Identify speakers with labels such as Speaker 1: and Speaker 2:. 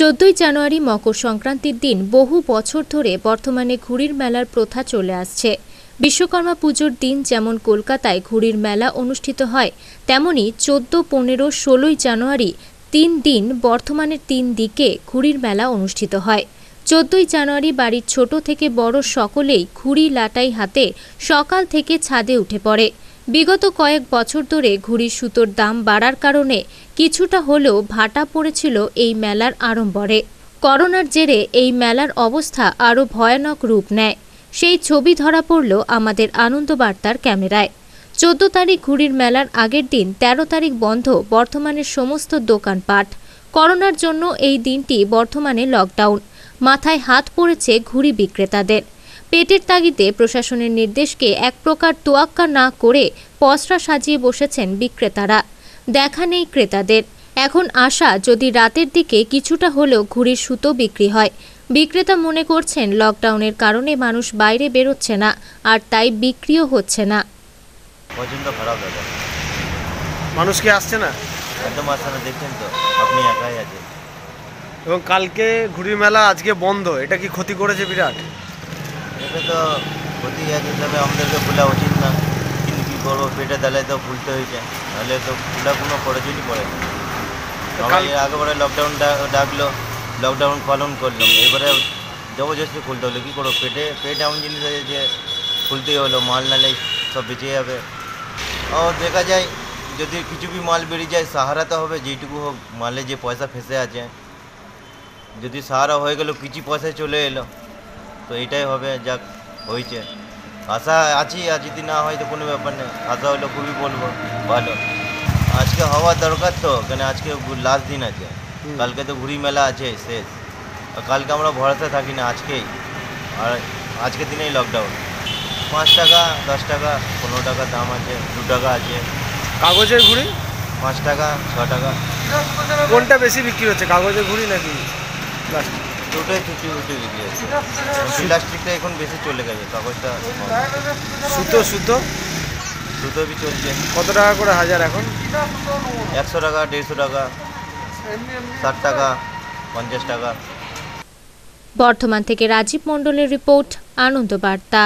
Speaker 1: চোদ্দই জানুয়ারি মকর সংক্রান্তির দিন বহু বছর ধরে বর্তমানে ঘুড়ির মেলার প্রথা চলে আসছে। বিশ্বকর্মা পুজোর দিন যেমন কলকাতায় ঘুড়ির মেলা অনুষ্ঠিত হয়, তেমনি চোদ্দ, পনেরো, ষোলোই জানুয়ারি তিন দিন বর্তমানের তিন দিকে ঘুড়ির মেলা অনুষ্ঠিত হয়। চোদ্দই জানুয়ারি বাড়ির ছোট থেকে বড় সকলেই ঘুড়ি লাটাই হাতে সকাল থেকে ছাদে উঠে পড়ে। বিগত কয়েক বছর ধরে ঘুড়ির সুতোর দাম বাড়ার কারণে কিছুটা হলেও ভাটা পড়েছিল এই মেলার আড়ম্বরে। করোনার জেরে এই মেলার অবস্থা আরও ভয়ানক রূপ নেয়। সেই ছবি ধরা পড়ল আমাদের আনন্দবার্তার ক্যামেরায়। চোদ্দ তারিখ ঘুড়ির মেলার আগের দিন ১৩ তারিখ বন্ধ বর্তমানের সমস্ত দোকানপাট। করোনার জন্য এই দিনটি বর্তমানে লকডাউন। মাথায় হাত পড়েছে ঘুড়ি বিক্রেতাদের। পেটের তাগিদে প্রশাসনের নির্দেশকে এক প্রকার তোয়াক্কা না করে পসরা সাজিয়ে বসেছেন বিক্রেতারা। দেখা নেই ক্রেতাদের। এখন আশা যদি রাতের দিকে কিছুটা হলেও ঘুড়ির সুতো বিক্রি হয়। বিক্রেতা মনে করছেন লকডাউনের কারণে মানুষ বাইরে বেরোচ্ছে না আর তাই বিক্রিও হচ্ছে না।
Speaker 2: প্রচণ্ড খারাপ দাদা।
Speaker 3: মানুষ কি আসছে না?
Speaker 2: একদম আসছে না দেখছেন তো আপনি একাই আছেন।
Speaker 3: এবং কালকে ঘুড়ি মেলা আজকে বন্ধ এটা কি ক্ষতি করেছে বিরাট?
Speaker 2: এটা তো ক্ষতি এক হিসাবে আমাদেরকে খোলা উচিত না। পেটে দালে তো খুলতে হয়েছে নাহলে তো খোলা কোনো প্রয়োজনই পড়ে না আমরা
Speaker 3: কাল-
Speaker 2: এর আগেবারে লকডাউন ডাকলো লকডাউন পালন করলাম এবারে জবরদস্তি খুলতে হলো কী করবো পেটে পেট এমন জিনিস আছে যে খুলতেই হলো মাল নালে সব বেঁচে যাবে ও দেখা যায় যদি কিছু বি মাল বেরিয়ে যায় সাহারাতে হবে যেইটুকু হোক মালে যে পয়সা ফেসে আছে যদি সাহারা হয়ে গেল কিছু পয়সা চলে এলো তো এইটাই হবে যাক হয়েছে আশা আছি আর যদি না হয় তো কোনো ব্যাপার নেই। আশা হলো খুবই বলব ভালো। আজকে হওয়া দরকার তো কেন আজকে লাস্ট দিন আছে। কালকে তো ঘুড়ি মেলা আছে শেষ। আর কালকে আমরা ভরসা থাকি না আজকেই। আর আজকের দিনেই লকডাউন পাঁচ টাকা দশ টাকা পনেরো টাকা দাম আছে দু টাকা আছে।
Speaker 3: কাগজের ঘুড়ি?
Speaker 2: পাঁচ টাকা ছ টাকা।
Speaker 3: কোনটা বেশি বিক্রি হচ্ছে কাগজের ঘুড়ি নাকি প্লাস্টিক
Speaker 2: দুটোই ফিফটি ফিফটি বিক্রি হচ্ছে প্লাস্টিকটা এখন বেশি চলে গেছে কাগজটা
Speaker 3: সুতো সুতো?
Speaker 2: সুতো বি চলছে।
Speaker 3: কত টাকা করে হাজার এখন?
Speaker 2: একশো টাকা দেড়শো টাকা ষাট টাকা পঞ্চাশ টাকা।
Speaker 1: বর্ধমান থেকে রাজীব মণ্ডলের রিপোর্ট আনন্দবার্তা